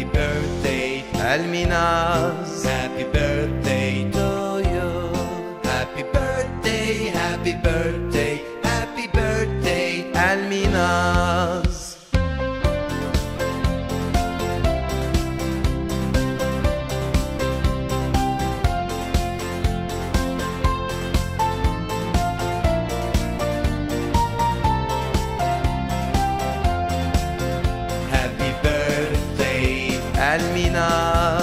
Happy birthday Alminaz Happy birthday to you. Happy birthday, happy birthday. على الميناء.